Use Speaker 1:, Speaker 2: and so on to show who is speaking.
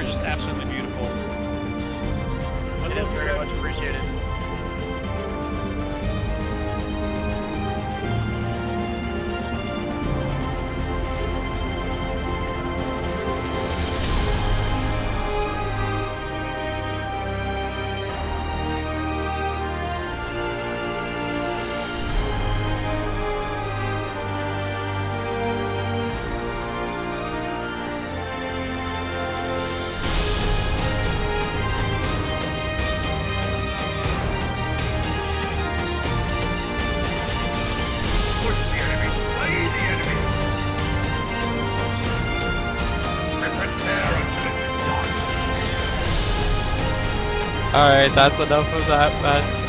Speaker 1: are just absolutely Alright, that's enough of that, man.